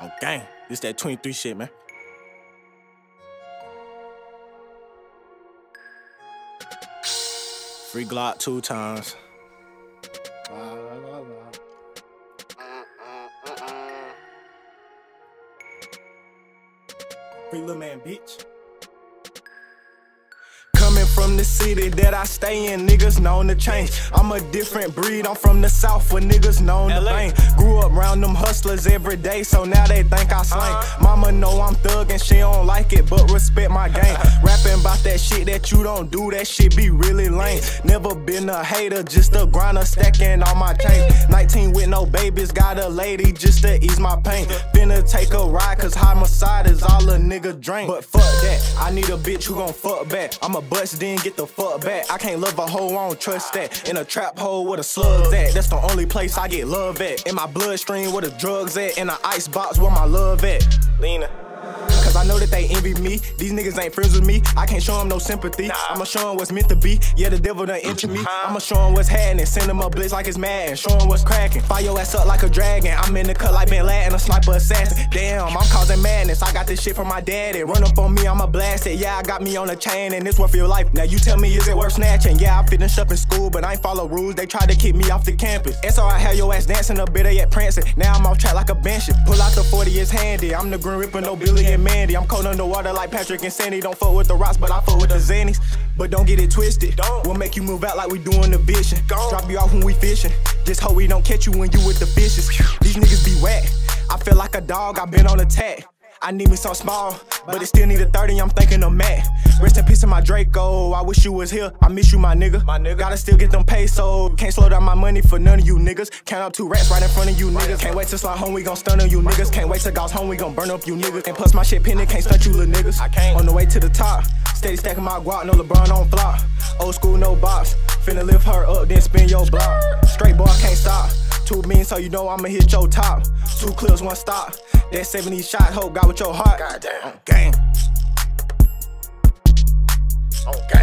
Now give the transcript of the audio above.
Oh, gang. This that 23 shit, man. Free Glock two times. Free little man, bitch. From the city that I stay in, niggas known to change. I'm a different breed, I'm from the south where niggas known to bang. Grew up round them hustlers every day, so now they think I slang. Uh-huh. Mama know I'm thug and she don't like it, but respect my game. Rapping about that shit that you don't do, that shit be really lame. Never been a hater, just a grinder stacking all my chains. 19 with no babies, got a lady just to ease my pain. Finna take a ride, cause homicide is a nigga drink. But fuck that, I need a bitch who gon' fuck back. I'ma bust, then get the fuck back. I can't love a hoe, I don't trust that. In a trap hole where the slugs at, that's the only place I get love at. In my bloodstream where the drugs at, in the ice box where my love at. Lena. Cause I know that they envy me. These niggas ain't friends with me. I can't show them no sympathy. I'ma show them what's meant to be. Yeah, the devil done entered me. I'ma show them what's happening. Send them a blitz like it's mad and show them what's cracking. Fire your ass up like a dragon. I'm in the cut like Bin Laden, a sniper assassin. Damn, I'm causing madness. I got this shit from my daddy. Run up on me, I'ma blast it. Yeah, I got me on a chain and it's worth your life. Now you tell me, is it worth snatching? Yeah, I finished up in school, but I ain't follow rules. They tried to kick me off the campus. SR, I had your ass dancing a bit of yet prancing. Now I'm off track like a bench. Pull out the 40, it's handy. I'm the Grim Reaper, no Billy and Mandy. I'm cold underwater like Patrick and Sandy. Don't fuck with the rocks, but I fuck with the Zannies. But don't get it twisted. We'll make you move out like we doing the vision. Drop you off when we fishing. Just hope we don't catch you when you with the fishes. These niggas be whack. I feel like a dog, i been on attack. I need me some small, but it still need a 30, I'm thinking of Matt. Rest in peace to my Draco, I wish you was here. I miss you, my nigga. My nigga. Gotta still get them pesos. Can't slow down my money for none of you niggas. Count up two rats right in front of you niggas. Can't wait to slide home, we gon' stun on you niggas. Can't wait to gauze home, we gon' burn up you niggas. And plus my shit pending, can't stunt you little niggas. I can't. On the way to the top, steady stacking my guap, no LeBron on flop. Old school, no box. Finna lift her up, then spin your block. Straight boy, can't stop. Two mean, so you know I'ma hit your top. Two clips, one stop. That 70 shot, hope got with your heart. Goddamn. Game. On game.